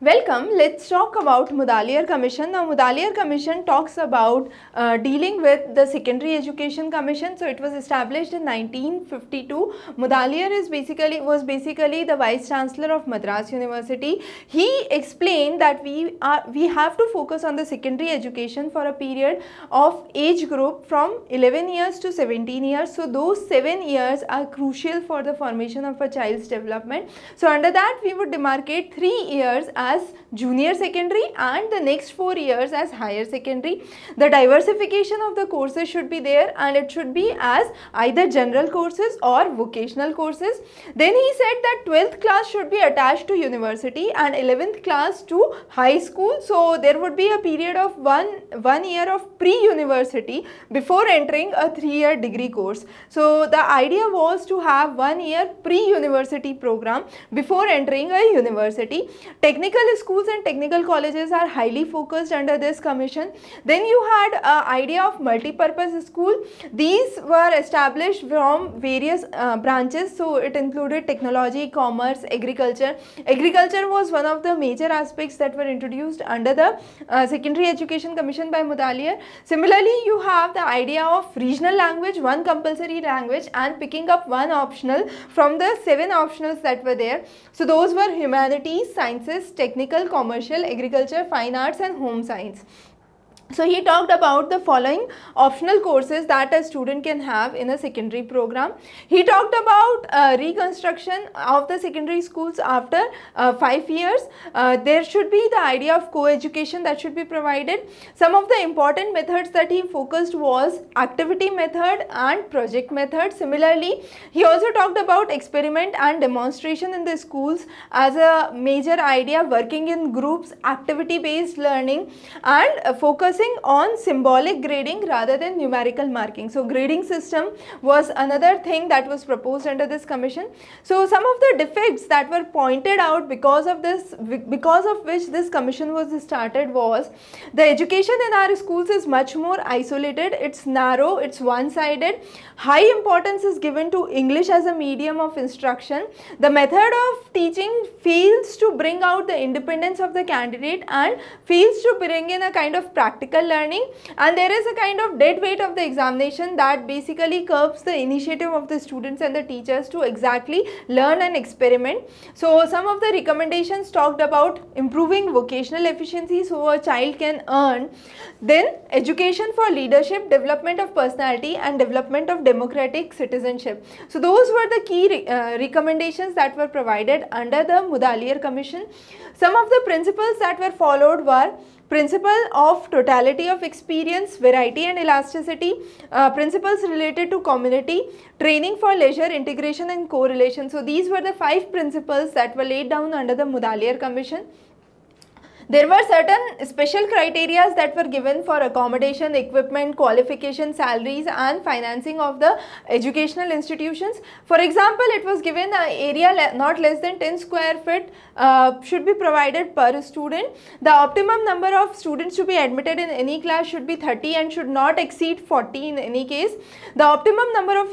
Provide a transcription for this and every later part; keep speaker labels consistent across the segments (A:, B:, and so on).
A: Welcome. Let's talk about Mudaliar Commission. Now, Mudaliar Commission talks about uh, dealing with the Secondary Education Commission. So, it was established in 1952. Mudaliar is basically was basically the Vice Chancellor of Madras University. He explained that we are we have to focus on the secondary education for a period of age group from 11 years to 17 years. So, those seven years are crucial for the formation of a child's development. So, under that we would demarcate three years as junior secondary and the next four years as higher secondary. The diversification of the courses should be there and it should be as either general courses or vocational courses. Then he said that 12th class should be attached to university and 11th class to high school. So there would be a period of one, one year of pre-university before entering a three-year degree course. So the idea was to have one year pre-university program before entering a university. Technical schools and technical colleges are highly focused under this commission. Then you had a idea of multi-purpose school. These were established from various uh, branches. So it included technology, commerce, agriculture. Agriculture was one of the major aspects that were introduced under the uh, Secondary Education Commission by Mudaliar. Similarly, you have the idea of regional language, one compulsory language and picking up one optional from the seven optionals that were there. So those were humanities, sciences, technical, commercial, agriculture, fine arts and home science. So he talked about the following optional courses that a student can have in a secondary program. He talked about uh, reconstruction of the secondary schools after uh, 5 years. Uh, there should be the idea of co-education that should be provided. Some of the important methods that he focused was activity method and project method. Similarly, he also talked about experiment and demonstration in the schools as a major idea working in groups, activity based learning and focus focusing on symbolic grading rather than numerical marking. So, grading system was another thing that was proposed under this commission. So, some of the defects that were pointed out because of this, because of which this commission was started was the education in our schools is much more isolated, it's narrow, it's one-sided, high importance is given to English as a medium of instruction. The method of teaching fails to bring out the independence of the candidate and fails to bring in a kind of practical practical learning and there is a kind of dead weight of the examination that basically curbs the initiative of the students and the teachers to exactly learn and experiment. So some of the recommendations talked about improving vocational efficiency so a child can earn. Then education for leadership, development of personality and development of democratic citizenship. So those were the key re uh, recommendations that were provided under the Mudaliar Commission. Some of the principles that were followed were principle of totality of experience, variety and elasticity, uh, principles related to community, training for leisure, integration and correlation. So, these were the five principles that were laid down under the Mudaliar Commission. There were certain special criteria that were given for accommodation, equipment, qualification, salaries and financing of the educational institutions. For example, it was given an area le not less than 10 square feet uh, should be provided per student. The optimum number of students to be admitted in any class should be 30 and should not exceed 40 in any case. The optimum number of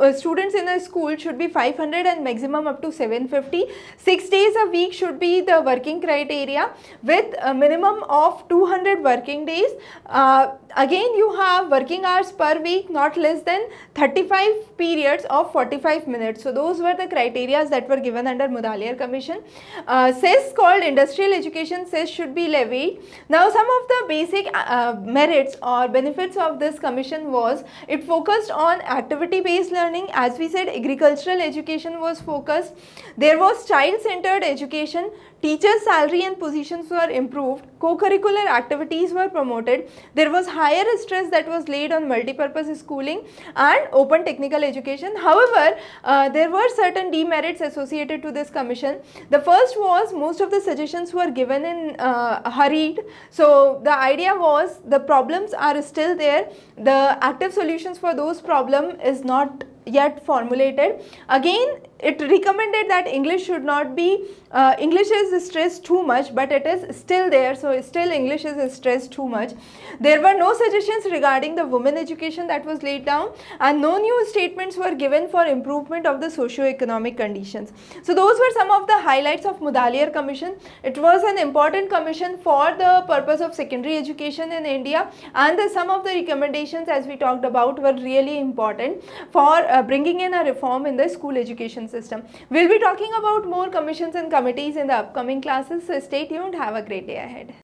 A: uh, students in a school should be 500 and maximum up to 750. 6 days a week should be the working criteria with a minimum of 200 working days. Uh, again you have working hours per week not less than 35 periods of 45 minutes. So those were the criteria that were given under Mudaliar Commission. Uh, called industrial education cess should be levied. Now some of the basic uh, merits or benefits of this commission was it focused on activity based learning as we said agricultural education was focused. There was child centered education Teachers' salary and positions were improved, co-curricular activities were promoted, there was higher stress that was laid on multi-purpose schooling and open technical education. However, uh, there were certain demerits associated to this commission. The first was most of the suggestions were given in uh, hurried. So, the idea was the problems are still there, the active solutions for those problem is not yet formulated. Again, it recommended that English should not be, uh, English is stressed too much but it is still there so still English is stressed too much. There were no suggestions regarding the women education that was laid down and no new statements were given for improvement of the socio-economic conditions. So those were some of the highlights of Mudaliar Commission. It was an important commission for the purpose of secondary education in India and the, some of the recommendations as we talked about were really important for uh, bringing in a reform in the school system. We'll be talking about more commissions and committees in the upcoming classes so stay tuned have a great day ahead.